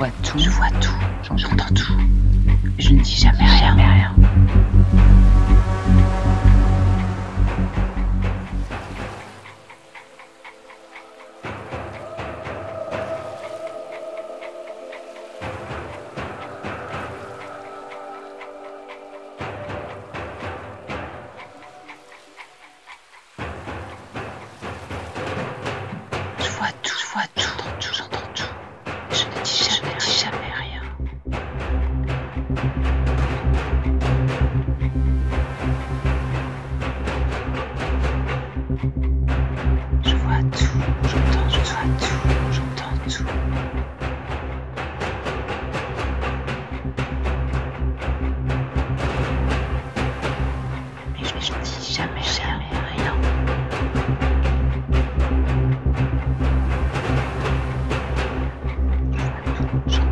vois tout, je vois tout, j'entends tout. Je ne dis jamais rien, jamais rien. Je vois tout, j'entends, je vois tout, j'entends tout. Mais je ne dis jamais, jamais rien. Je vois.